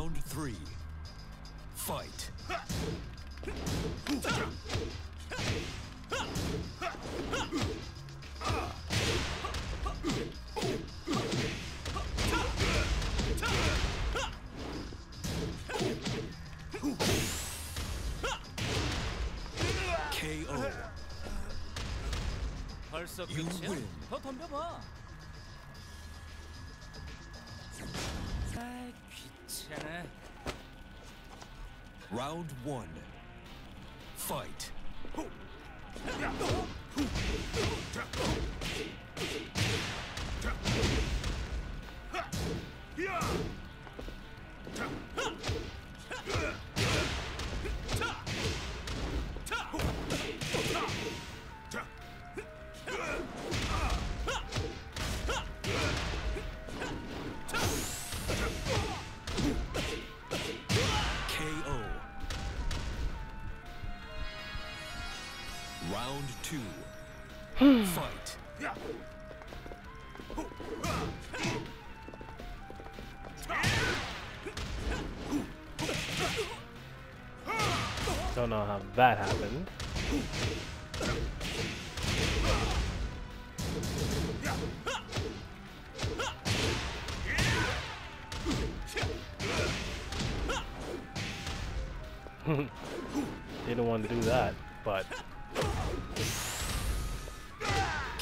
Round three. Fight. KO. 벌써 You win. 더 덤벼봐. Round one. Fight. Round two. Fight. Don't know how that happened. Didn't want to do that, but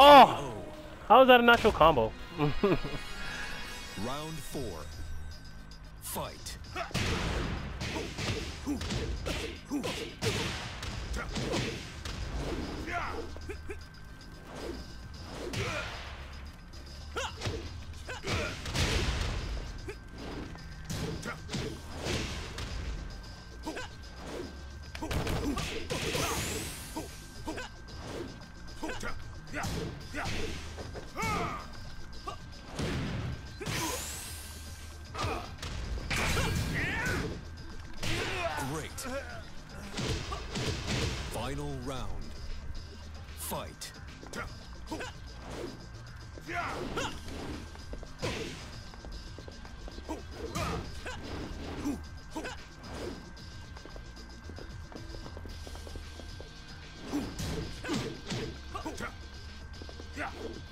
Oh, how is that a natural combo? Round four. Fight. Great. Final round. Fight.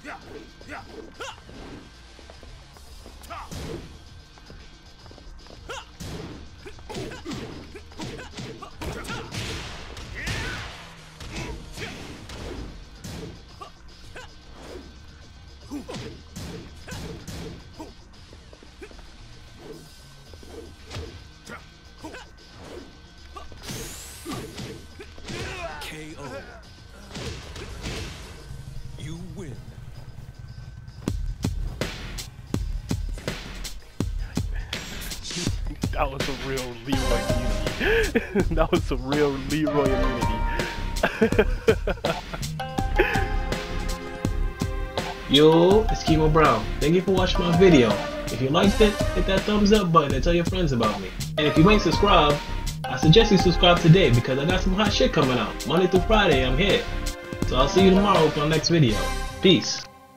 KO. That was a real Leroy immunity. that was a real Leroy immunity. Yo, it's Kemo Brown. Thank you for watching my video. If you liked it, hit that thumbs up button and tell your friends about me. And if you ain't subscribed, I suggest you subscribe today because I got some hot shit coming out. Monday through Friday, I'm here. So I'll see you tomorrow for my next video. Peace.